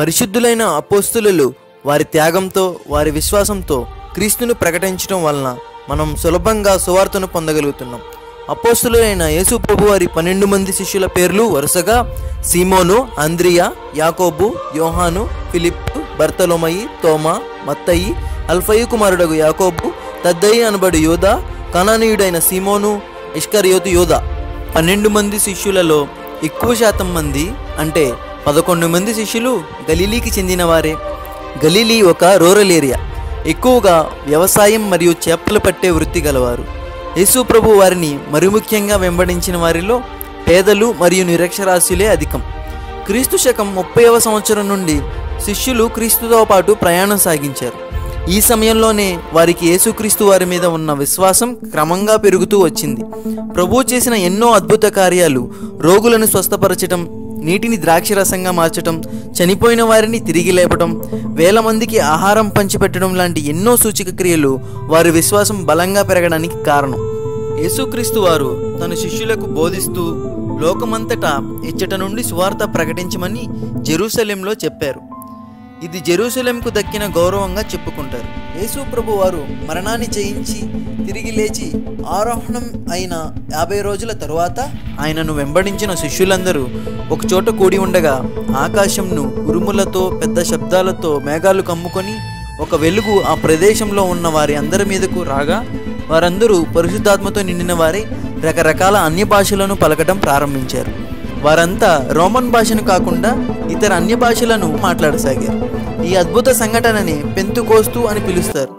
పరిశుద్ధులైన అపోస్తులు వారి త్యాగంతో వారి విశ్వాసంతో క్రీస్తును ప్రకటించడం వలన మనం సులభంగా సువార్తను పొందగలుగుతున్నాం. అపోస్తులైన యేసు ప్రభు వారి పన్నెండు మంది శిష్యుల పేర్లు వరుసగా సీమోను అంద్రియా యాకోబు యోహాను ఫిలిప్ బర్తలోమయి తోమా మత్తయి అల్ఫయి కుమారుడగు యాకోబు తద్దయి అనబడు యోధ కనానీయుడైన సీమోను ఇష్కర్యోతు యోధ పన్నెండు మంది శిష్యులలో ఎక్కువ శాతం మంది అంటే పదకొండు మంది శిష్యులు గలీలీకి చెందినవారే. గలీలీ ఒక రూరల్ ఏరియా ఎక్కువగా వ్యవసాయం మరియు చేపలు పట్టే వృత్తి గలవారు. యేసు ప్రభు వారిని మరి ముఖ్యంగా వెంబడించిన వారిలో పేదలు మరియు నిరక్షరాస్యులే అధికం. క్రీస్తు శకం ముప్పైవ సంవత్సరం నుండి శిష్యులు క్రీస్తుతో పాటు ప్రయాణం సాగించారు. ఈ సమయంలోనే వారికి యేసుక్రీస్తు వారి మీద ఉన్న విశ్వాసం క్రమంగా పెరుగుతూ వచ్చింది. ప్రభు చేసిన ఎన్నో అద్భుత కార్యాలు రోగులను స్వస్థపరచటం నీటిని ద్రాక్షరసంగా మార్చటం చనిపోయిన వారిని తిరిగి లేపటం వేల మందికి ఆహారం పంచిపెట్టడం లాంటి ఎన్నో సూచిక క్రియలు వారి విశ్వాసం బలంగా పెరగడానికి కారణం. యేసుక్రీస్తు వారు తన శిష్యులకు బోధిస్తూ లోకమంతటా ఇచ్చట నుండి సువార్త ప్రకటించమని జెరూసలేంలో చెప్పారు. ఇది జెరూసలేంకు దక్కిన గౌరవంగా చెప్పుకుంటారు. యేసు ప్రభు వారు మరణాన్ని చేయించి తిరిగి లేచి ఆరోహణం అయిన యాభై రోజుల తరువాత ఆయనను వెంబడించిన శిష్యులందరూ ఒకచోట కూడి ఉండగా ఆకాశంను ఉరుములతో పెద్ద శబ్దాలతో మేఘాలు కమ్ముకొని ఒక వెలుగు ఆ ప్రదేశంలో ఉన్న వారి అందరి మీదకు రాగా వారందరూ పరిశుద్ధాత్మతో నిండిన వారే రకరకాల అన్య భాషలను పలకటం ప్రారంభించారు. వారంతా రోమన్ భాషను కాకుండా ఇతర అన్య భాషలను మాట్లాడసాగారు. ఈ అద్భుత సంఘటనని పెంతుకోస్తు అని పిలుస్తారు.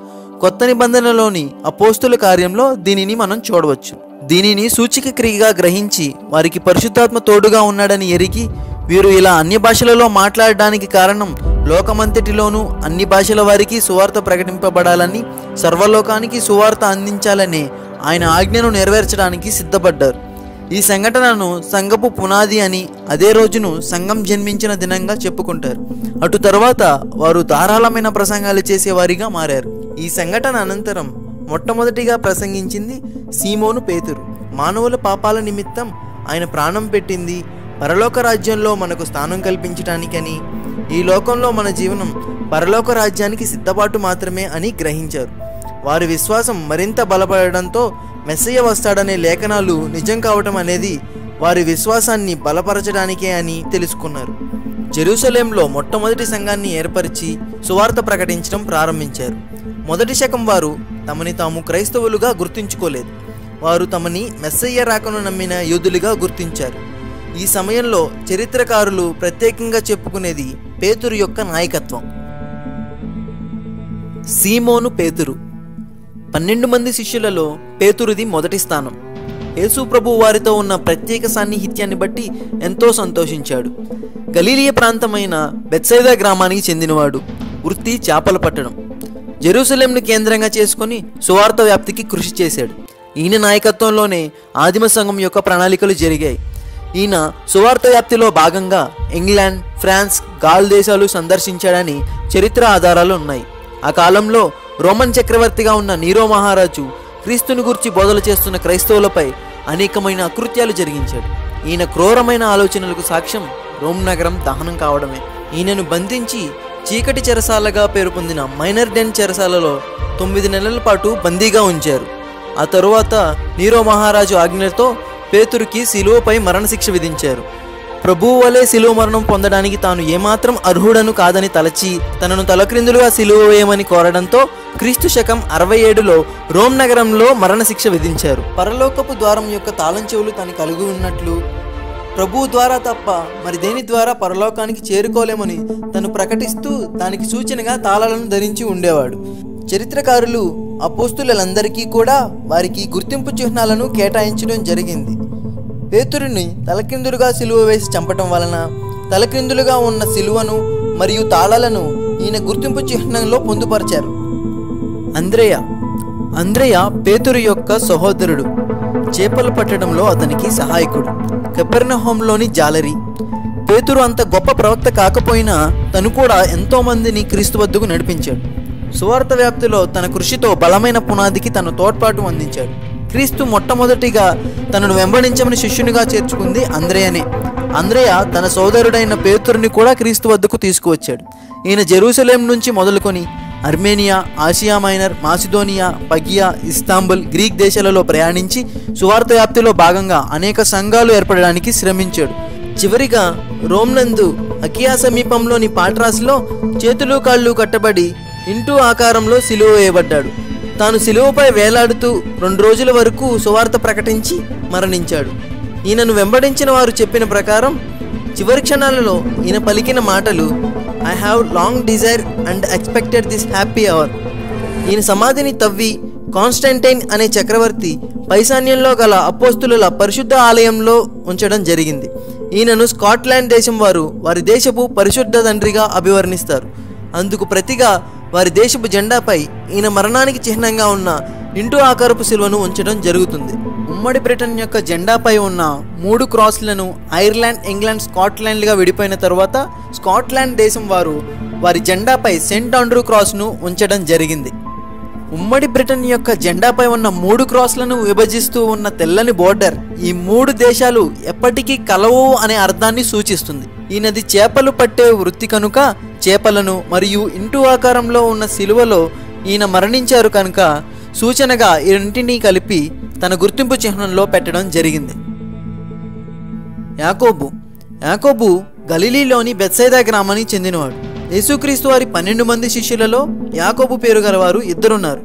కొత్త నిబంధనలోని అపోస్తుల కార్యంలో దీనిని మనం చూడవచ్చు. దీనిని సూచిక క్రియగా గ్రహించి వారికి పరిశుద్ధాత్మ తోడుగా ఉన్నాడని ఎరిగి వీరు ఇలా అన్య భాషలలో మాట్లాడడానికి కారణం లోకమంతటిలోనూ అన్ని భాషల వారికి సువార్త ప్రకటింపబడాలని సర్వలోకానికి సువార్త అందించాలని ఆయన ఆజ్ఞను నెరవేర్చడానికి సిద్ధపడ్డారు. ఈ సంఘటనను సంఘపు పునాది అని అదే రోజును సంఘం జన్మించిన దినంగా చెప్పుకుంటారు. అటు తర్వాత వారు ధారాళమైన ప్రసంగాలు చేసేవారిగా మారారు. ఈ సంఘటన అనంతరం మొట్టమొదటిగా ప్రసంగించింది సీమోను పేతురు. మానవుల పాపాల నిమిత్తం ఆయన ప్రాణం పెట్టింది. పరలోక రాజ్యంలో మనకు స్థానం కల్పించటానికని ఈ లోకంలో మన జీవనం పరలోక రాజ్యానికి సిద్ధపాటు మాత్రమే అని గ్రహించారు. వారి విశ్వాసం మరింత బలపడడంతో మెస్సయ్య వస్తాడనే లేఖనాలు నిజం కావటం అనేది వారి విశ్వాసాన్ని బలపరచడానికే అని తెలుసుకున్నారు. జెరూసలేంలో మొట్టమొదటి సంఘాన్ని ఏర్పరిచి సువార్త ప్రకటించడం ప్రారంభించారు. మొదటి శకం వారు తమని తాము క్రైస్తవులుగా గుర్తించుకోలేదు. వారు తమని మెస్సయ్య రాకను నమ్మిన యోధులుగా గుర్తించారు. ఈ సమయంలో చరిత్రకారులు ప్రత్యేకంగా చెప్పుకునేది పేతురు యొక్క నాయకత్వం. సీమోను పేతురు పన్నెండు మంది శిష్యులలో పేతురుది మొదటి స్థానం. యేసుప్రభు వారితో ఉన్న ప్రత్యేక సాన్నిహిత్యాన్ని బట్టి ఎంతో సంతోషించాడు. గలీలియ ప్రాంతమైన బెత్సైదా గ్రామానికి చెందినవాడు వృత్తి చేపలు పట్టడం జెరూసలేంను కేంద్రంగా చేసుకుని సువార్త వ్యాప్తికి కృషి చేశాడు. ఈయన నాయకత్వంలోనే ఆదిమ సంఘం యొక్క ప్రణాళికలు జరిగాయి. ఈయన సువార్త వ్యాప్తిలో భాగంగా ఇంగ్లాండ్ ఫ్రాన్స్ గాల్ దేశాలు సందర్శించాడని చరిత్ర ఆధారాలు ఉన్నాయి. ఆ కాలంలో రోమన్ చక్రవర్తిగా ఉన్న నీరో మహారాజు క్రీస్తుని గురించి బోధలు చేస్తున్న క్రైస్తవులపై అనేకమైన అకృత్యాలు జరిగించాడు. ఈయన క్రూరమైన ఆలోచనలకు సాక్ష్యం రోమ్ నగరం దహనం కావడమే. ఈయనను బంధించి చీకటి చెరసాలగా పేరు పొందిన మైనర్ డెన్ చెరసాలలో తొమ్మిది నెలల పాటు బందీగా ఉంచారు. ఆ తరువాత నీరో మహారాజు ఆజ్ఞలతో పేతురుకి శిలువపై మరణశిక్ష విధించారు. ప్రభువు వలె శిలువ మరణం పొందడానికి తాను ఏమాత్రం అర్హుడను కాదని తలచి తనను తలక్రిందులుగా శిలువ వేయమని కోరడంతో క్రీస్తు శకం అరవై ఏడులో రోమ్ నగరంలో మరణశిక్ష విధించారు. పరలోకపు ద్వారం యొక్క తాళం చెవులు తను కలిగి ఉన్నట్లు ప్రభువు ద్వారా తప్ప మరి దేని ద్వారా పరలోకానికి చేరుకోలేమని తను ప్రకటిస్తూ దానికి సూచనగా తాళాలను ధరించి ఉండేవాడు. చరిత్రకారులు అపోస్తులందరికీ కూడా వారికి గుర్తింపు చిహ్నాలను కేటాయించడం జరిగింది. పేతురుని తలకిందులుగా సిలువ వేసి చంపటం వలన తలకిందులుగా ఉన్న సిలువను మరియు తాళాలను ఈయన గుర్తింపు చిహ్నంలో పొందుపరిచారు. అంద్రేయ. అంద్రేయ పేతురు యొక్క సహోదరుడు. చేపలు పట్టడంలో అతనికి సహాయకుడు. కెపెర్నహోంలోని జాలరి. పేతురు అంత గొప్ప ప్రవక్త కాకపోయినా తను కూడా ఎంతోమందిని క్రీస్తు వద్దకు నడిపించాడు. సువార్త వ్యాప్తిలో తన కృషితో బలమైన పునాదికి తన తోడ్పాటు అందించాడు. క్రీస్తు మొట్టమొదటిగా తనను వెంబడించమని శిష్యునిగా చేర్చుకుంది అంద్రేయనే. అంద్రయ తన సోదరుడైన పేతురుని కూడా క్రీస్తు వద్దకు తీసుకువచ్చాడు. ఈయన జెరూసలేం నుంచి మొదలుకొని అర్మేనియా ఆసియా మైనర్ మాసిదోనియా పగియా ఇస్తాంబుల్ గ్రీక్ దేశాలలో ప్రయాణించి సువార్త వ్యాప్తిలో భాగంగా అనేక సంఘాలు ఏర్పడడానికి శ్రమించాడు. చివరిగా రోమ్ నందు అకియా సమీపంలోని పాట్రాస్లో చేతులు కాళ్ళు కట్టబడి ఇంటూ ఆకారంలో సిలువ వేయబడ్డాడు. తాను సిలువపై వేలాడుతూ రెండు రోజుల వరకు సువార్త ప్రకటించి మరణించాడు. ఈయనను వెంబడించిన వారు చెప్పిన ప్రకారం చివరి క్షణాలలో ఈయన పలికిన మాటలు I have long desire and expected this happy hour ఈయన సమాధిని తవ్వి కాన్స్టంటైన్ అనే చక్రవర్తి పైశాన్యంలో గల అపోస్తుల పరిశుద్ధ ఆలయంలో ఉంచడం జరిగింది. ఈయనను స్కాట్లాండ్ దేశం వారు వారి దేశపు పరిశుద్ధ తండ్రిగా అభివర్ణిస్తారు. అందుకు ప్రతిగా వారి దేశపు జెండాపై ఈయన మరణానికి చిహ్నంగా ఉన్న ఇంటూ ఆకారపు శిలువను ఉంచడం జరుగుతుంది. ఉమ్మడి బ్రిటన్ యొక్క జెండాపై ఉన్న మూడు క్రాస్లను ఐర్లాండ్ ఇంగ్లాండ్ స్కాట్లాండ్లుగా విడిపోయిన తర్వాత స్కాట్లాండ్ దేశం వారు వారి జెండాపై సెంట్ ఆండ్రూ క్రాస్ను ఉంచడం జరిగింది. ఉమ్మడి బ్రిటన్ యొక్క జెండాపై ఉన్న మూడు క్రాస్లను విభజిస్తూ ఉన్న తెల్లని బోర్డర్ ఈ మూడు దేశాలు ఎప్పటికీ కలవు అనే అర్థాన్ని సూచిస్తుంది. ఈ నది చేపలు పట్టే వృత్తి కనుక చేపలను మరియు ఇంటూ ఆకారంలో ఉన్న శిలువలో ఈయన మరణించారు కనుక సూచనగా ఈ రెంటిని కలిపి తన గుర్తింపు చిహ్నంలో పెట్టడం జరిగింది. యాకోబు. యాకోబు గలిలీలోని బెత్సైదా గ్రామానికి చెందినవాడు. యేసుక్రీస్తు వారి పన్నెండు మంది శిష్యులలో యాకోబు పేరు గలవారు ఇద్దరున్నారు.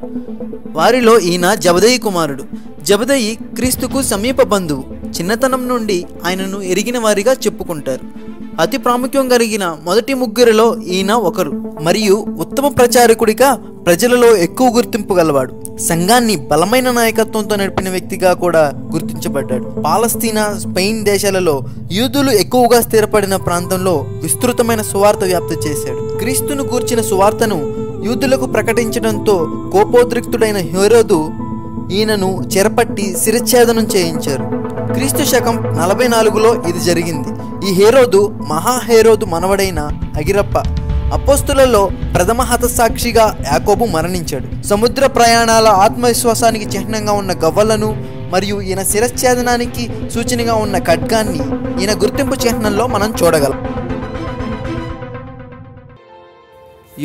వారిలో ఈయన జబదయి కుమారుడు. జబదయి క్రీస్తుకు సమీప బంధువు. చిన్నతనం నుండి ఆయనను ఎరిగిన వారిగా చెప్పుకుంటారు. అతి ప్రాముఖ్యం కలిగిన మొదటి ముగ్గురిలో ఈయన ఒకరు. మరియు ఉత్తమ ప్రచారకుడిగా ప్రజలలో ఎక్కువ గుర్తింపు గలవాడు. సంఘాన్ని బలమైన నాయకత్వంతో నడిపిన వ్యక్తిగా కూడా గుర్తించబడ్డాడు. పాలస్తీనా స్పెయిన్ దేశాలలో యూదులు ఎక్కువగా స్థిరపడిన ప్రాంతంలో విస్తృతమైన సువార్త వ్యాప్తి చేశాడు. క్రీస్తును గూర్చిన సువార్తను యూదులకు ప్రకటించడంతో కోపోద్రిక్తుడైన హీరోదు ఈయనను చెరపట్టి శిరచ్ఛేదనం చేయించారు. క్రీస్తు శకం నలభై నాలుగులో ఇది జరిగింది. ఈ హేరోదు మహాహేరోదు మనవడైన అగిరప్ప అపోస్తులలో ప్రథమ హతసాక్షిగా యాకోబు మరణించాడు. సముద్ర ప్రయాణాల ఆత్మవిశ్వాసానికి చిహ్నంగా ఉన్న గవ్వలను మరియు ఈయన శిరచ్ఛేదనానికి సూచనగా ఉన్న ఖడ్గాన్ని ఈయన గుర్తింపు చిహ్నంలో మనం చూడగలం.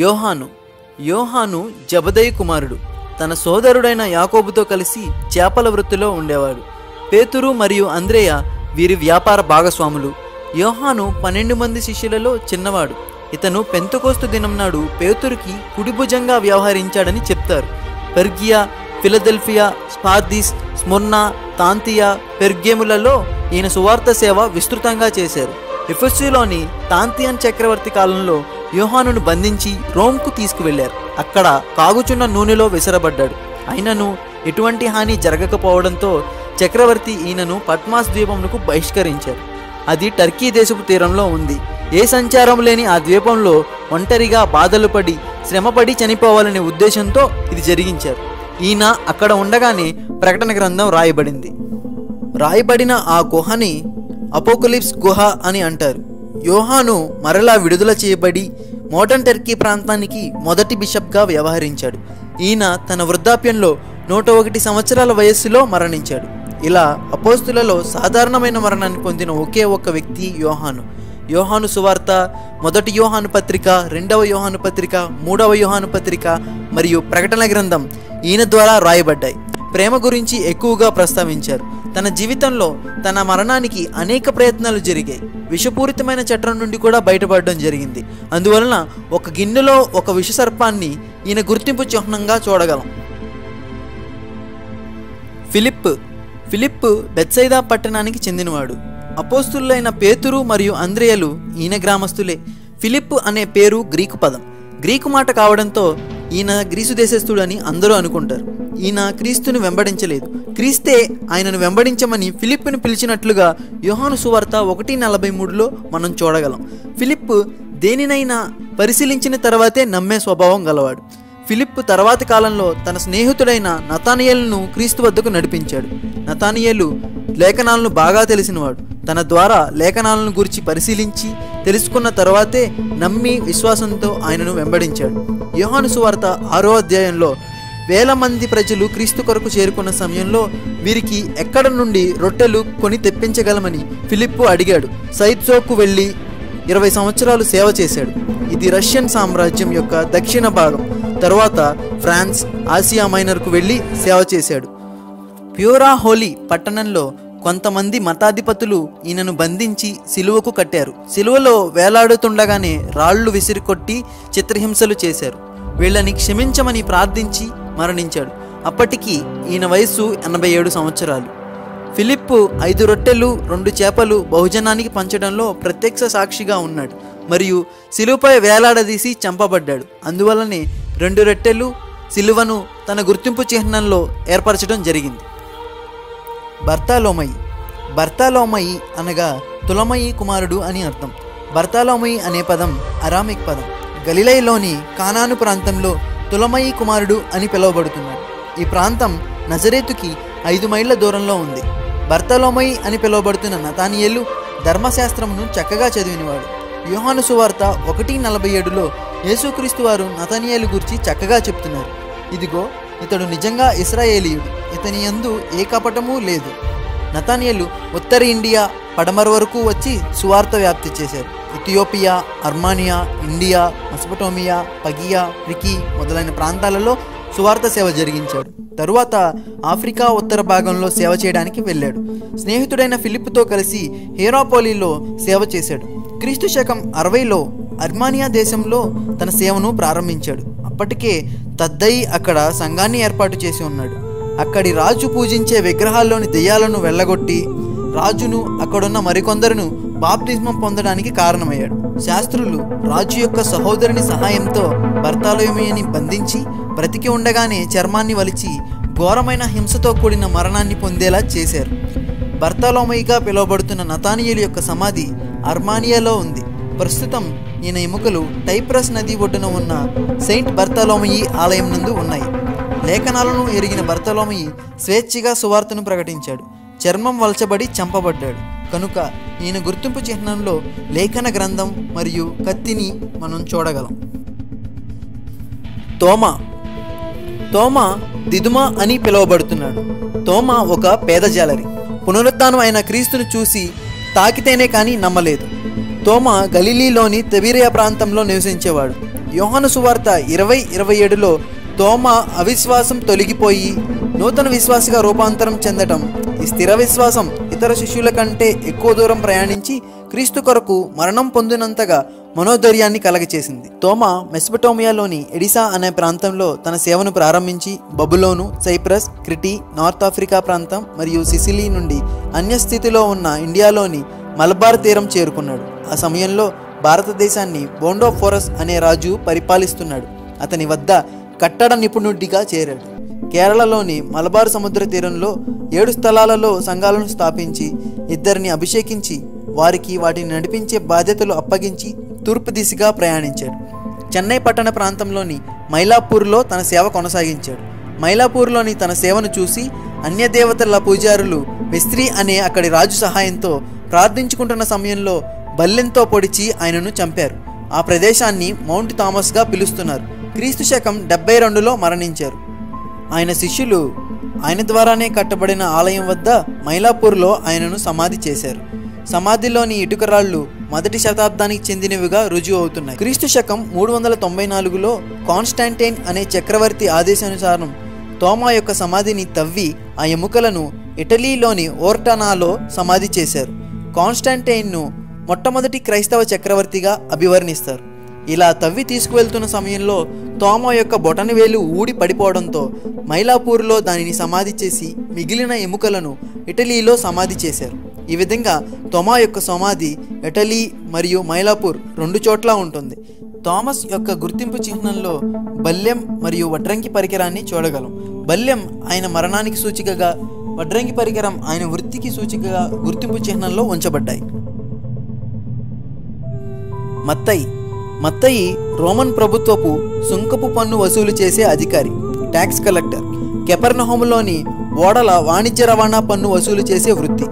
యోహాను యోహాను జబదయి కుమారుడు. తన సోదరుడైన యాకోబుతో కలిసి చేపల వృత్తిలో ఉండేవాడు. పేతురు మరియు అంద్రేయ వీరి వ్యాపార భాగస్వాములు. యోహాను పన్నెండు మంది శిష్యులలో చిన్నవాడు. ఇతను పెంతకోస్తు దినం నాడు పేతురుకి కుడిభుజంగా వ్యవహరించాడని చెప్తారు. పెర్గియా ఫిలదెల్ఫియా స్పార్దిస్ స్ముర్నా తాంతియా పెర్గేములలో ఈయన సువార్త సేవ విస్తృతంగా చేశారు. ఎఫెస్సులోని తాంతియన్ చక్రవర్తి కాలంలో యోహానును బంధించి రోమ్కు తీసుకువెళ్ళారు అక్కడ కాగుచున్న నూనెలో విసరబడ్డాడు. అయినను ఎటువంటి హాని జరగకపోవడంతో చక్రవర్తి ఈయనను పద్మాస్ ద్వీపంకు బహిష్కరించారు. అది టర్కీ దేశపు తీరంలో ఉంది. ఏ సంచారం లేని ఆ ద్వీపంలో ఒంటరిగా బాధలు పడి శ్రమపడి చనిపోవాలనే ఉద్దేశంతో ఇది జరిగించారు. ఈయన అక్కడ ఉండగానే ప్రకటన గ్రంథం రాయబడింది. రాయబడిన ఆ గుహని అపోకలిప్స్ గుహ అని అంటారు. యోహాను మరలా విడుదల చేయబడి మోడర్న్ టర్కీ ప్రాంతానికి మొదటి బిషప్గా వ్యవహరించాడు. ఈయన తన వృద్ధాప్యంలో నూట ఒకటి సంవత్సరాల వయస్సులో మరణించాడు. ఇలా అపోస్తులలో సాధారణమైన మరణాన్ని పొందిన ఒకే ఒక్క వ్యక్తి యోహాను. యోహాను సువార్త మొదటి యోహాను పత్రిక రెండవ యోహాను పత్రిక మూడవ యోహాను పత్రిక మరియు ప్రకటన గ్రంథం ఈయన ద్వారా రాయబడ్డాయి. ప్రేమ గురించి ఎక్కువగా ప్రస్తావించారు. తన జీవితంలో తన మరణానికి అనేక ప్రయత్నాలు జరిగాయి. విషపూరితమైన చట్టం నుండి కూడా బయటపడడం జరిగింది. అందువలన ఒక గిన్నెలో ఒక విషసర్పాన్ని ఈయన గుర్తింపు చిహ్నంగా చూడగలం. ఫిలిప్ ఫిలిప్ బెత్సైదా పట్టణానికి చెందినవాడు. అపోస్తులైన పేతురు మరియు అంద్రియలు ఈయన గ్రామస్తులే ఫిలిప్ అనే పేరు గ్రీకు పదం. గ్రీకు మాట కావడంతో ఈయన గ్రీసు దేశస్థుడని అందరూ అనుకుంటారు. ఈయన క్రీస్తుని వెంబడించలేదు. క్రీస్తే ఆయనను వెంబడించమని ఫిలిప్ను పిలిచినట్లుగా యోహాను సువార్త ఒకటి నలభై మూడులో మనం చూడగలం. ఫిలిప్ దేనినైనా పరిశీలించిన తర్వాతే నమ్మే స్వభావం గలవాడు. ఫిలిప్ తర్వాతి కాలంలో తన స్నేహితుడైన నతానియల్ను క్రీస్తు వద్దకు నడిపించాడు. నతానియలు లేఖనాలను బాగా తెలిసినవాడు. తన ద్వారా లేఖనాలను గురించి పరిశీలించి తెలుసుకున్న తర్వాతే నమ్మి విశ్వాసంతో ఆయనను వెంబడించాడు. యోహాను సువార్త ఆరో అధ్యాయంలో వేల మంది ప్రజలు క్రీస్తు కొరకు చేరుకున్న సమయంలో వీరికి ఎక్కడ నుండి రొట్టెలు కొని తెప్పించగలమని ఫిలిప్పు అడిగాడు. సైత్సోకు వెళ్ళి ఇరవై సంవత్సరాలు సేవ చేశాడు. ఇది రష్యన్ సామ్రాజ్యం యొక్క దక్షిణ భాగం. తరువాత ఫ్రాన్స్ ఆసియా మైనర్కు వెళ్ళి సేవ చేశాడు. ప్యూరా హోలీ పట్టణంలో కొంతమంది మతాధిపతులు ఈయనను బంధించి సిలువకు కట్టారు. సిలువలో వేలాడుతుండగానే రాళ్ళు విసిరికొట్టి చిత్రహింసలు చేశారు. వీళ్ళని క్షమించమని ప్రార్థించి మరణించాడు. అప్పటికి ఈయన వయస్సు ఎనభై ఏడు సంవత్సరాలు. ఫిలిప్పు ఐదు రొట్టెలు రెండు చేపలు బహుజనానికి పంచడంలో ప్రత్యక్ష సాక్షిగా ఉన్నాడు. మరియు సిలువపై వేలాడదీసి చంపబడ్డాడు. అందువల్లనే రెండు రొట్టెలు సిలువను తన గుర్తింపు చిహ్నంలో ఏర్పరచడం జరిగింది. భర్తాలోమయి భర్తాలోమయి అనగా తులమయి కుమారుడు అని అర్థం. భర్తాలోమయి అనే పదం అరామిక్ పదం. గలిలైలోని కానాను ప్రాంతంలో తులమయి కుమారుడు అని పిలువబడుతున్నాడు. ఈ ప్రాంతం నజరేతుకి ఐదు మైళ్ళ దూరంలో ఉంది. భర్తలోమయి అని పిలువబడుతున్న నతానియలు ధర్మశాస్త్రమును చక్కగా చదివినవాడు. యోహాను సువార్త ఒకటి నలభై ఏడులో యేసుక్రీస్తు వారు నతానియేలు గురించి చక్కగా చెప్తున్నారు. ఇదిగో ఇతడు నిజంగా ఇస్రాయేలీయుడు ఇతని యందు ఏ కపటమూ లేదు. నతానియలు ఉత్తర ఇండియా పడమర వరకు వచ్చి సువార్త వ్యాప్తి చేశారు. ఇథియోపియా అర్మానియా ఇండియా మెసపటోమియా పగియా రికీ మొదలైన ప్రాంతాలలో సువార్త సేవ జరిగించాడు. తరువాత ఆఫ్రికా ఉత్తర భాగంలో సేవ చేయడానికి వెళ్ళాడు. స్నేహితుడైన ఫిలిప్తో కలిసి హేరాపోలీలో సేవ చేశాడు. క్రీస్తు శకం అరవైలో అర్మానియా దేశంలో తన సేవను ప్రారంభించాడు. అప్పటికే తద్దయి అక్కడ సంఘాన్ని ఏర్పాటు చేసి ఉన్నాడు. అక్కడి రాజు పూజించే విగ్రహాల్లోని దెయ్యాలను వెళ్ళగొట్టి రాజును అక్కడున్న మరికొందరును బాప్తిస్మం పొందడానికి కారణమయ్యాడు. శాస్త్రులు రాజు యొక్క సహోదరుని సహాయంతో భర్తాలయమని బంధించి బ్రతికి ఉండగానే చర్మాన్ని వలిచి ఘోరమైన హింసతో కూడిన మరణాన్ని పొందేలా చేశారు. భర్తాలోమయిగా పిలువబడుతున్న నతానియలు యొక్క సమాధి అర్మానియాలో ఉంది. ప్రస్తుతం ఈయన ఎముకలు టైప్రస్ నది ఒడ్డున ఉన్న సెయింట్ బర్తలోమయి ఆలయం నందు ఉన్నాయి. లేఖనాలను ఎరిగిన బర్తలోమయి స్వేచ్ఛగా సువార్తను ప్రకటించాడు. చర్మం వలచబడి చంపబడ్డాడు. కనుక ఈయన గుర్తింపు చిహ్నంలో లేఖన గ్రంథం మరియు కత్తిని మనం చూడగలం. తోమ. తోమ దిదుమ అని పిలువబడుతున్నాడు. తోమ ఒక పేద జాలరి పునరుత్థానం అయిన క్రీస్తును చూసి తాకితేనే కానీ నమ్మలేదు. తోమ గలీలీలోని తెబీరియా ప్రాంతంలో నివసించేవాడు. యోహాను సువార్త ఇరవై ఇరవై ఏడులో తోమ అవిశ్వాసం తొలగిపోయి నూతన విశ్వాసగా రూపాంతరం చెందటం ఈ స్థిర విశ్వాసం ఇతర శిష్యుల కంటే ఎక్కువ దూరం ప్రయాణించి క్రీస్తు కొరకు మరణం పొందినంతగా మనోధైర్యాన్ని కలగచేసింది. తోమా మెస్పటోమియాలోని ఎడిసా అనే ప్రాంతంలో తన సేవను ప్రారంభించి బబులోను సైప్రస్ క్రిటీ నార్త్ ఆఫ్రికా ప్రాంతం మరియు సిసిలీ నుండి అన్యస్థితిలో ఉన్న ఇండియాలోని మలబార్ తీరం చేరుకున్నాడు. ఆ సమయంలో భారతదేశాన్ని బోండో ఫోరస్ అనే రాజు పరిపాలిస్తున్నాడు. అతని వద్ద కట్టడ నిపుణుడిగా చేరాడు. కేరళలోని మలబార్ సముద్ర తీరంలో ఏడు స్థలాలలో సంఘాలను స్థాపించి ఇద్దరిని అభిషేకించి వారికి వాటిని నడిపించే బాధ్యతలు అప్పగించి తూర్పు దిశగా ప్రయాణించాడు. చెన్నై పట్టణ ప్రాంతంలోని మైలాపూర్లో తన సేవ కొనసాగించాడు. మైలాపూర్లోని తన సేవను చూసి అన్య దేవతల పూజారులు మిస్త్రీ అనే అక్కడి రాజు సహాయంతో ప్రార్థించుకుంటున్న సమయంలో బల్లెంతో పొడిచి ఆయనను చంపారు. ఆ ప్రదేశాన్ని మౌంట్ థామస్గా పిలుస్తున్నారు. క్రీస్తు శకం డెబ్బై రెండులో మరణించారు. ఆయన శిష్యులు ఆయన ద్వారానే కట్టబడిన ఆలయం వద్ద మైలాపూర్లో ఆయనను సమాధి చేశారు. సమాధిలోని ఇటుకరాళ్ళు మొదటి శతాబ్దానికి చెందినవిగా రుజువు అవుతున్నాయి. క్రీస్తు శకం మూడు వందల తొంభై నాలుగులో కాన్స్టాంటైన్ అనే చక్రవర్తి ఆదేశానుసారం తోమా యొక్క సమాధిని తవ్వి ఆ ఎముకలను ఇటలీలోని ఓర్టనాలో సమాధి చేశారు. కాన్స్టాంటైన్ను మొట్టమొదటి క్రైస్తవ చక్రవర్తిగా అభివర్ణిస్తారు. ఇలా తవ్వి తీసుకువెళ్తున్న సమయంలో తోమ యొక్క బొటనవేలు ఊడి పడిపోవడంతో మైలాపూర్లో దానిని సమాధి చేసి మిగిలిన ఎముకలను ఇటలీలో సమాధి చేశారు. ఈ విధంగా తోమా యొక్క సమాధి ఇటలీ మరియు మైలాపూర్ రెండు చోట్ల ఉంటుంది. థామస్ యొక్క గుర్తింపు చిహ్నంలో బల్యం మరియు వడ్రంగి పరికరాన్ని చూడగలం. బల్యం ఆయన మరణానికి సూచికగా వడ్రంగి పరికరం ఆయన వృత్తికి సూచికగా గుర్తింపు చిహ్నంలో ఉంచబడ్డాయి. మత్తయి మత్తయి రోమన్ ప్రభుత్వపు సుంకపు పన్ను వసూలు చేసే అధికారి ట్యాక్స్ కలెక్టర్. కెపర్నహోములోని ఓడల వాణిజ్య రవాణా పన్ను వసూలు చేసే వృత్తి.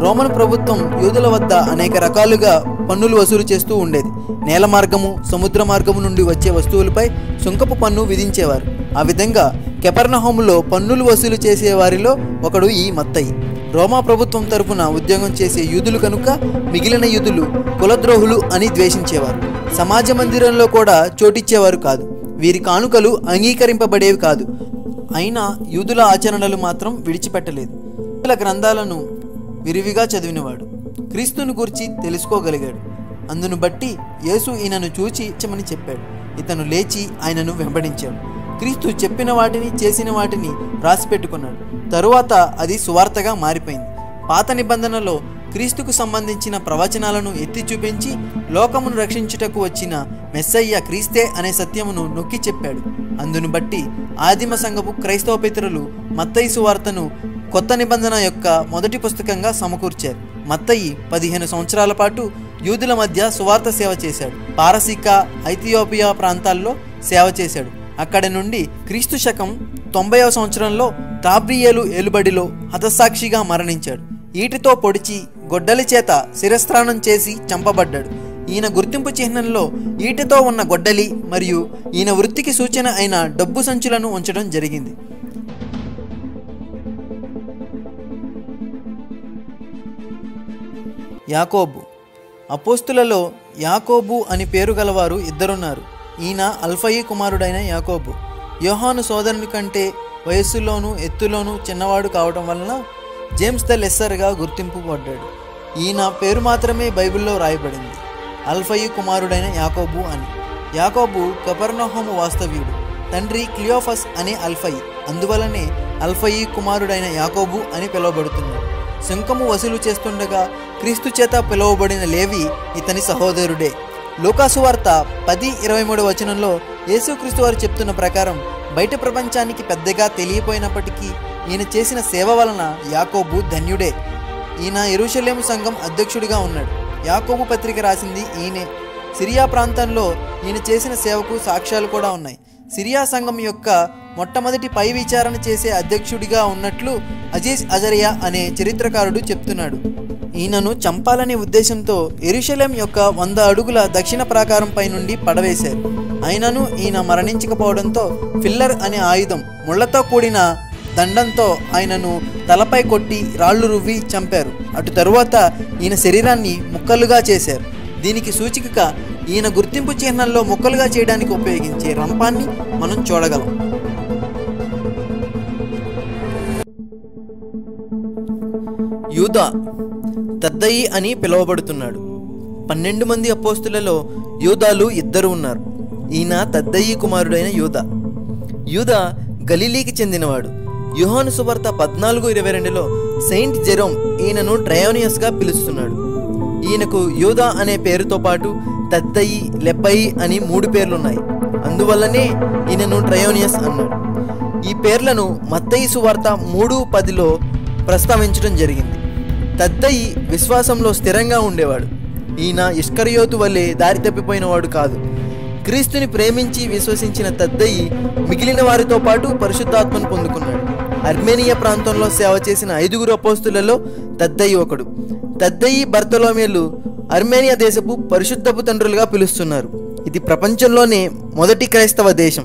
రోమన్ ప్రభుత్వం యూదుల వద్ద అనేక రకాలుగా పన్నులు వసూలు చేస్తూ ఉండేది. నేల మార్గము సముద్ర మార్గము నుండి వచ్చే వస్తువులపై సుంకపు పన్ను విధించేవారు. ఆ విధంగా కెపర్నహోములో పన్నులు వసూలు చేసే వారిలో ఒకడు ఈ మత్తయి. రోమా ప్రభుత్వం తరపున ఉద్యోగం చేసే యూదులు కనుక మిగిలిన యూదులు కులద్రోహులు అని ద్వేషించేవారు. సమాజ మందిరంలో కూడా చోటిచ్చేవారు కాదు. వీరి కానుకలు అంగీకరింపబడేవి కాదు. అయినా యూదుల ఆచరణలు మాత్రం విడిచిపెట్టలేదు. యూదుల గ్రంథాలను విరివిగా చదివినవాడు. క్రీస్తును గురించి తెలుసుకోగలిగాడు. అందును బట్టి యేసు ఈయనను చూచి ఇచ్చమని చెప్పాడు. ఇతను లేచి ఆయనను వెంబడించాడు. క్రీస్తు చెప్పిన వాటిని చేసిన వాటిని రాసిపెట్టుకున్నాడు. తరువాత అది సువార్తగా మారిపోయింది. పాత నిబంధనలో క్రీస్తుకు సంబంధించిన ప్రవచనాలను ఎత్తి చూపించి లోకమును రక్షించుటకు వచ్చిన మెస్సయ్య క్రీస్తే అనే సత్యమును నొక్కి చెప్పాడు. అందును బట్టి ఆదిమ సంఘపు క్రైస్తవ పితరులు మత్తయి సువార్తను కొత్త నిబంధన యొక్క మొదటి పుస్తకంగా సమకూర్చారు. మత్తయి పదిహేను సంవత్సరాల పాటు యూదుల మధ్య సువార్త సేవ చేశాడు. పారసీక ఐథియోపియా ప్రాంతాల్లో సేవ చేశాడు. అక్కడి నుండి క్రీస్తు శకం తొంభైవ సంవత్సరంలో తాబ్రియేలు ఏలుబడిలో హతసాక్షిగా మరణించాడు. ఈటితో పొడిచి గొడ్డలి చేత శిరస్త్రాణం చేసి చంపబడ్డాడు. ఈయన గుర్తింపు చిహ్నంలో ఈటతో ఉన్న గొడ్డలి మరియు ఈయన వృత్తికి సూచన అయిన డబ్బు సంచులను ఉంచడం జరిగింది. యాకోబు. అపోస్తులలో యాకోబు అని పేరు గలవారు ఇద్దరున్నారు. ఈయన అల్ఫయి కుమారుడైన యాకోబు. యోహాను సోదరుని కంటే వయస్సులోనూ ఎత్తులోనూ చిన్నవాడు కావటం వలన జేమ్స్ ద లెస్సర్గా గుర్తింపుపడ్డాడు ఈయన పేరు మాత్రమే బైబిల్లో రాయబడింది. అల్ఫయి కుమారుడైన యాకోబు అని. యాకోబు కపర్నహోము వాస్తవ్యుడు తండ్రి క్లియోఫస్ అనే అల్ఫయి. అందువలనే అల్ఫయి కుమారుడైన యాకోబు అని పిలువబడుతున్నాడు సుంకము వసూలు చేస్తుండగా క్రీస్తు చేత పిలువబడిన లేవి ఇతని సహోదరుడే. లోకాసువార్త పది ఇరవై మూడు వచనంలో యేసుక్రీస్తు వారు చెప్తున్న ప్రకారం బయట ప్రపంచానికి పెద్దగా తెలియపోయినప్పటికీ ఈయన చేసిన సేవ వలన యాకోబు ధన్యుడే. ఈయన ఎరుషలేము సంఘం అధ్యక్షుడిగా ఉన్నాడు. యాకోబు పత్రిక రాసింది ఈయనే. సిరియా ప్రాంతంలో ఈయన చేసిన సేవకు సాక్ష్యాలు కూడా ఉన్నాయి. సిరియా సంఘం యొక్క మొట్టమొదటి పై విచారణ చేసే అధ్యక్షుడిగా ఉన్నట్లు అజీజ్ అజరియా అనే చరిత్రకారుడు చెప్తున్నాడు. ఈయనను చంపాలనే ఉద్దేశంతో ఎరుషలేం యొక్క వంద అడుగుల దక్షిణ ప్రాకారంపై నుండి పడవేశారు. అయినను ఈయన మరణించకపోవడంతో ఫిల్లర్ అనే ఆయుధం ముళ్ళతో కూడిన దండంతో ఆయనను తలపై కొట్టి రాళ్ళు రువ్వి చంపారు. అటు తరువాత ఈయన శరీరాన్ని ముక్కలుగా చేశారు. దీనికి సూచికగా ఈయన గుర్తింపు చిహ్నంలో ముక్కలుగా చేయడానికి ఉపయోగించే రంపాన్ని మనం చూడగలం. యూదా తద్దయి అని పిలువబడుతున్నాడు. పన్నెండు మంది అపోస్తులలో యూదాలు ఇద్దరు ఉన్నారు. ఈయన తద్దయి కుమారుడైన యూదా. యూదా గలీలీకి చెందినవాడు. యుహాను సువార్త పద్నాలుగు ఇరవై రెండులో సెయింట్ జెరోమ్ ఈయనను ట్రయోనియస్గా పిలుస్తున్నాడు. ఈయనకు యూదా అనే పేరుతో పాటు తద్దయి లెబ్బయి అని మూడు పేర్లున్నాయి. అందువల్లనే ఈయనను ట్రయోనియస్ అన్నాడు. ఈ పేర్లను మత్తయి సువార్త మూడు పదిలో ప్రస్తావించడం జరిగింది. తద్దయి విశ్వాసంలో స్థిరంగా ఉండేవాడు. ఈయన ఇష్కరియోతు వల్లే దారి తప్పిపోయినవాడు కాదు. క్రీస్తుని ప్రేమించి విశ్వసించిన తద్దయి మిగిలిన వారితో పాటు పరిశుద్ధాత్మను పొందుకున్నాడు. అర్మేనియా ప్రాంతంలో సేవ చేసిన ఐదుగురు అపోస్తులలో తద్దయి ఒకడు. తద్దయి బర్తలోమేలు అర్మేనియా దేశపు పరిశుద్ధపు తండ్రులుగా పిలుస్తున్నారు. ఇది ప్రపంచంలోనే మొదటి క్రైస్తవ దేశం.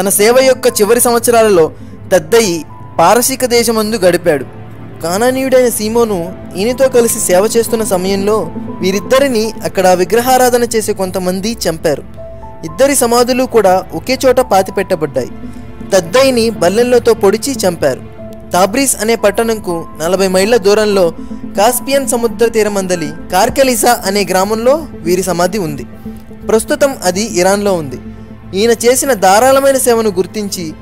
తన సేవ యొక్క చివరి సంవత్సరాలలో తద్దయి పారసీక దేశమందు గడిపాడు. కానానీయుడైన సీమోను ఈయనతో కలిసి సేవ చేస్తున్న సమయంలో వీరిద్దరిని అక్కడ విగ్రహారాధన చేసే కొంతమంది చంపారు. ఇద్దరి సమాధులు కూడా ఒకే చోట పాతిపెట్టబడ్డాయి. తద్దయిని బల్లెంలతో పొడిచి చంపారు. తాబ్రీస్ అనే పట్టణంకు నలభై మైళ్ళ దూరంలో కాస్పియన్ సముద్ర తీరమందలి కార్కలిసా అనే గ్రామంలో వీరి సమాధి ఉంది. ప్రస్తుతం అది ఇరాన్లో ఉంది. ఈయన చేసిన ధారాళమైన సేవను గుర్తించి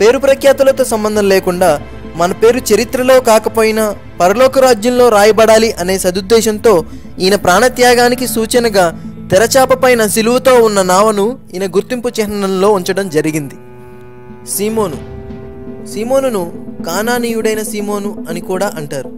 పేరు ప్రఖ్యాతులతో సంబంధం లేకుండా మన పేరు చరిత్రలో కాకపోయినా పరలోక రాజ్యంలో రాయబడాలి అనే సదుద్దేశంతో ఈయన ప్రాణత్యాగానికి సూచనగా తెరచాప పైన సిలువతో ఉన్న నావను ఈయన గుర్తింపు చిహ్నంలో ఉంచడం జరిగింది. సీమోను. సీమోనును కానానీయుడైన సీమోను అని కూడా అంటారు.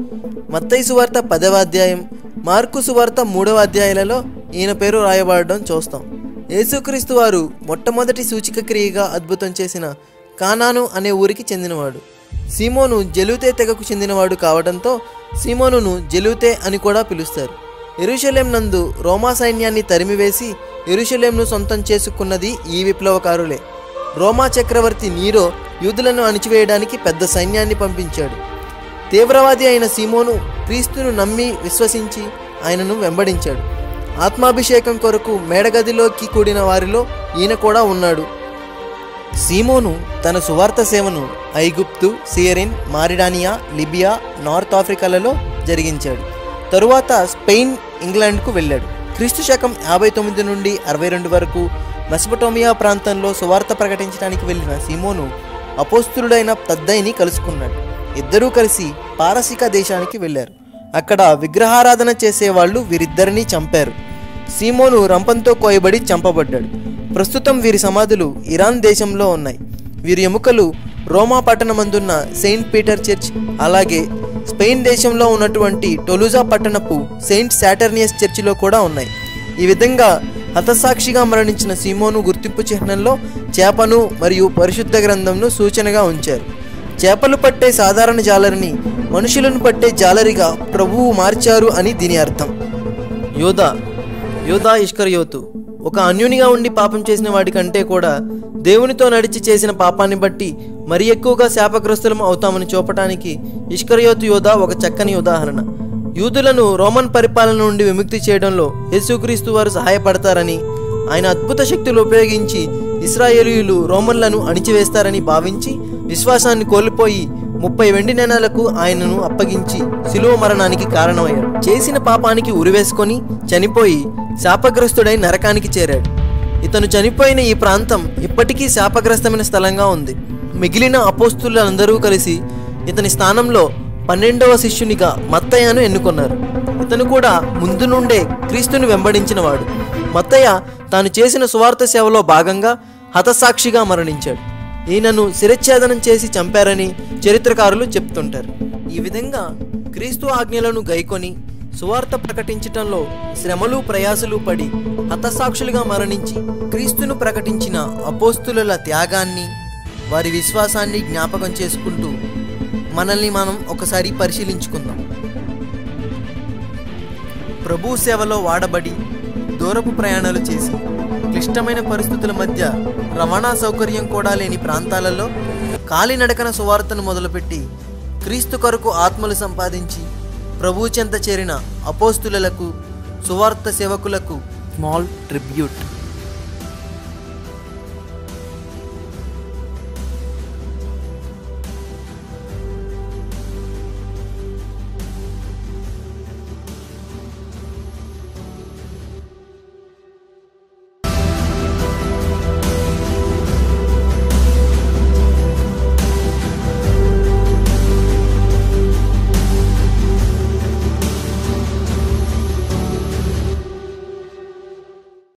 మత్తైసు వార్త పదవ అధ్యాయం మార్కు సువార్త మూడవ అధ్యాయాలలో ఈయన పేరు రాయబడడం చూస్తాం. యేసుక్రీస్తు వారు మొట్టమొదటి సూచిక క్రియగా అద్భుతం చేసిన కానాను అనే ఊరికి చెందినవాడు. సీమోను జలుతే తెగకు చెందినవాడు కావడంతో సీమోనును జలుతే అని కూడా పిలుస్తారు. ఎరుషలేం నందు రోమా సైన్యాన్ని తరిమివేసి ఎరుషలేంను సొంతం చేసుకున్నది ఈ విప్లవకారులే. రోమా చక్రవర్తి నీరో యూదులను అణిచివేయడానికి పెద్ద సైన్యాన్ని పంపించాడు. తీవ్రవాది అయిన సీమోను క్రీస్తును నమ్మి విశ్వసించి ఆయనను వెంబడించాడు. ఆత్మాభిషేకం కొరకు మేడగదిలోకి కూడిన వారిలో ఈయన కూడా ఉన్నాడు. సీమోను తన సువార్త సేవను ఐగుప్తు సియరిన్ మారిడానియా లిబియా నార్త్ ఆఫ్రికాలలో జరిగించాడు. తరువాత స్పెయిన్ ఇంగ్లాండ్కు వెళ్ళాడు. క్రీస్తు శకం యాభై తొమ్మిది నుండి అరవై రెండు వరకు మెసపటోమియా ప్రాంతంలో సువార్త ప్రకటించడానికి వెళ్ళిన సీమోను అపోస్తులుడైన తద్దయిని కలుసుకున్నాడు. ఇద్దరూ కలిసి పారసిక దేశానికి వెళ్ళారు. అక్కడ విగ్రహారాధన చేసేవాళ్ళు వీరిద్దరినీ చంపారు. సీమోను రంపంతో కోయబడి చంపబడ్డాడు. ప్రస్తుతం వీరి సమాధులు ఇరాన్ దేశంలో ఉన్నాయి. వీరి ఎముకలు రోమా పట్టణమందున్న సెయింట్ పీటర్ చర్చ్ అలాగే స్పెయిన్ దేశంలో ఉన్నటువంటి టొలుజా పట్టణపు సెయింట్ సాటర్నియస్ చర్చిలో కూడా ఉన్నాయి. ఈ విధంగా హతసాక్షిగా మరణించిన సీమోను గుర్తింపు చిహ్నంలో చేపను మరియు పరిశుద్ధ గ్రంథంను సూచనగా ఉంచారు. చేపలు పట్టే సాధారణ జాలరిని మనుషులను పట్టే జాలరిగా ప్రభువు మార్చారు అని దీని అర్థం. యోధా యోధా ఇష్కర్యోతు ఒక అన్యునిగా ఉండి పాపం చేసిన వాడికంటే కూడా దేవునితో నడిచి చేసిన పాపాన్ని బట్టి మరి ఎక్కువగా శాపగ్రస్తులం అవుతామని చూపటానికి ఇష్కర్యోతు యోధా ఒక చక్కని ఉదాహరణ. యూదులను రోమన్ పరిపాలన నుండి విముక్తి చేయడంలో యేసుక్రీస్తు వారు సహాయపడతారని ఆయన అద్భుత శక్తులు ఉపయోగించి ఇస్రాయేలీయులు రోమన్లను అణిచివేస్తారని భావించి విశ్వాసాన్ని కోల్పోయి ముప్పై వెండి నెలలకు ఆయనను అప్పగించి శిలువ మరణానికి కారణమయ్యాడు. చేసిన పాపానికి ఉరివేసుకొని చనిపోయి శాపగ్రస్తుడై నరకానికి చేరాడు. ఇతను చనిపోయిన ఈ ప్రాంతం ఇప్పటికీ శాపగ్రస్తమైన స్థలంగా ఉంది. మిగిలిన అపోస్తులందరూ కలిసి ఇతని స్థానంలో పన్నెండవ శిష్యునిగా మత్తయ్యను ఎన్నుకున్నారు. ఇతను కూడా ముందు నుండే క్రీస్తుని వెంబడించినవాడు. మత్తయ్య తాను చేసిన సువార్త సేవలో భాగంగా హతసాక్షిగా మరణించాడు. ఈయనను శిరచ్ఛేదనం చేసి చంపారని చరిత్రకారులు చెప్తుంటారు. ఈ విధంగా క్రీస్తు ఆజ్ఞలను గైకొని సువార్త ప్రకటించటంలో శ్రమలు ప్రయాసలు పడి హతసాక్షులుగా మరణించి క్రీస్తును ప్రకటించిన అపోస్తుల త్యాగాన్ని వారి విశ్వాసాన్ని జ్ఞాపకం చేసుకుంటూ మనల్ని మనం ఒకసారి పరిశీలించుకుందాం. ప్రభు సేవలో వాడబడి దూరపు ప్రయాణాలు చేసి క్లిష్టమైన పరిస్థితుల మధ్య రవాణా సౌకర్యం కూడా లేని ప్రాంతాలలో కాలినడకన సువార్తను మొదలుపెట్టి క్రీస్తు కొరకు ఆత్మలు సంపాదించి ప్రభు చెంత చేరిన అపోస్తులకు సువార్త సేవకులకు స్మాల్ ట్రిబ్యూట్.